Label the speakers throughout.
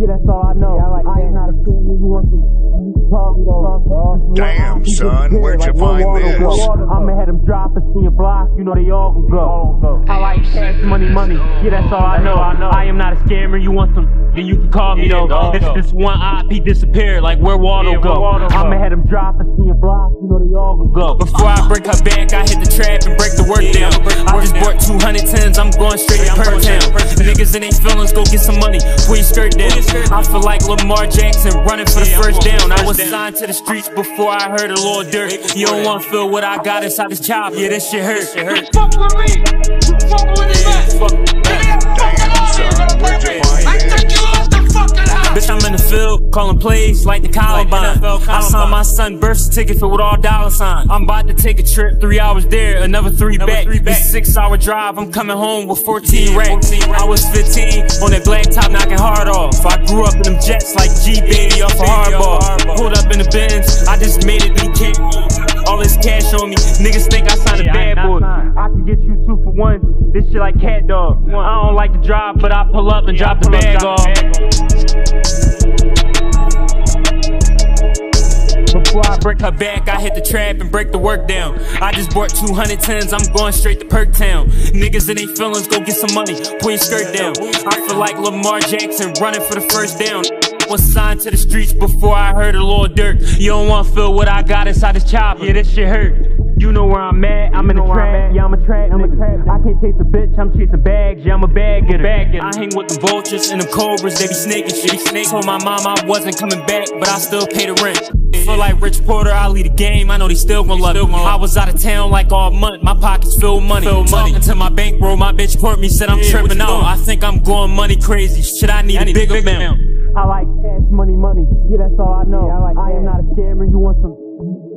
Speaker 1: money. Yeah, that's all I know. Yeah, I, like I not a scammer. You want some?
Speaker 2: Damn, son, where'd you find this?
Speaker 1: I'ma have them drop us in your block. You know they all gon' go. I like cash, money, money. Yeah, that's all I know. I am not a scammer. You want some? Then you can call me though. If this one IP disappeared, like where Waldo go? I'ma have them drop us in your block. You know they all gon' go.
Speaker 3: Before I break her back, I hit the trap and break the work down. I just bought 210s, I'm going straight to Perk Town. Niggas in they feelings, go get some money, pull your skirt down. I feel like Lamar Jackson running for the first down. I was signed to the streets before I heard a Lil Durk. You don't wanna feel what I got inside this chop, yeah, this shit hurt.
Speaker 4: Fuck with me. Fuck with his man.
Speaker 2: Damn, son, where'd you find
Speaker 4: I
Speaker 2: this?
Speaker 3: Field, calling plays like the Columbine. I signed my son birth certificate with all dollar signs. I'm about to take a trip, three hours there, another three back. It's six hour drive, I'm coming home with 14 racks. I was 15 on that black top, knocking hard off. I grew up in them jets like G baby off a hardball. Pulled up in the Benz, I just made it in kid. All this cash on me, niggas think I signed a bad boy.
Speaker 1: I can get you two for one. This shit like cat dog. I don't like to drive, but I pull up and drop the bag off.
Speaker 3: Before I break her back, I hit the trap and break the work down. I just bought 210s, I'm going straight to Perk Town. Niggas in they feelings, go get some money, pull your skirt down. I feel like Lamar Jackson running for the first down. Was signed to the streets before I heard a Lil Durk. You don't wanna feel what I got inside this chopper.
Speaker 1: Yeah, this shit hurt. You know where I'm at, I'm in the trap, yeah, I'm a trap, I'm a trap. I can't chase a bitch, I'm chasing bags, yeah, I'm a bag getter. Bag getter.
Speaker 3: I hang with the vultures and the cobras, they be snaking shit. Told my mom I wasn't coming back, but I still pay the rent. Feel like Rich Porter, I lead the game, I know they still gon' love me. I was out of town like all month, my pockets filled money. Talking to my bank bankroll, my bitch court me, said I'm tripping out. I think I'm going money crazy, shit I need a big amount.
Speaker 1: I like cash, money, money. Yeah, that's all I know. I am not a scammer. You want some?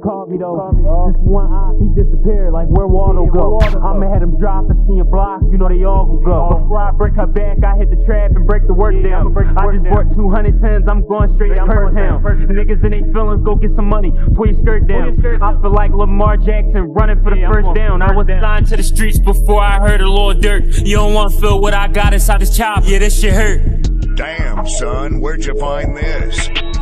Speaker 1: Call me though. This one IP disappeared, like where Waldo go? I'ma have them drop us in your block. You know they all gon' go. Before I break her back, I hit the trap and break the work down. I just bought 210s. I'm going straight to Perk Town. Niggas in they feelings, go get some money. Pull your skirt down. I feel like Lamar Jackson running for the first down. I was
Speaker 3: Signed to the streets before I heard a Lil Durk. You don't wanna feel what I got inside this chop, yeah, this shit hurt.
Speaker 2: Damn, son, where'd you find this?